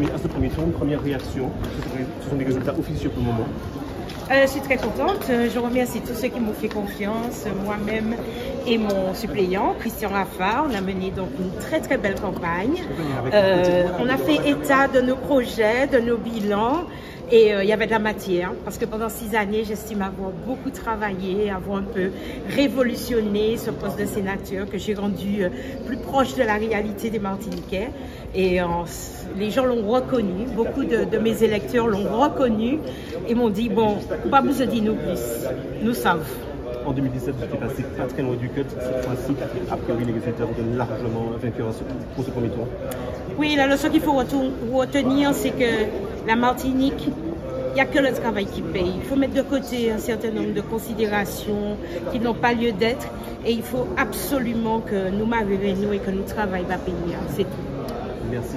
Mais à ce premier tour, une première réaction, ce sont des résultats officieux pour le moment. Euh, je suis très contente. Euh, je remercie tous ceux qui m'ont fait confiance, moi-même et mon suppléant, Christian Raffard. On a mené donc une très très belle campagne. Euh, on a fait état de nos projets, de nos bilans. Et il y avait de la matière, parce que pendant six années, j'estime avoir beaucoup travaillé, avoir un peu révolutionné ce poste de sénateur que j'ai rendu plus proche de la réalité des Martiniquais. Et les gens l'ont reconnu, beaucoup de, de mes électeurs l'ont reconnu et m'ont dit, bon, pas de dire nous plus, nous savons. En 2017, vous étiez passé pas très loin du cut. Cette fois-ci, a priori, les résultats vous largement vainqueur pour ce premier tour. Oui, la leçon qu'il faut retenir, c'est que la Martinique, il n'y a que le travail qui paye. Il faut mettre de côté un certain nombre de considérations qui n'ont pas lieu d'être. Et il faut absolument que nous m'arrivions et que nous travaillions à payer. C'est tout. Merci.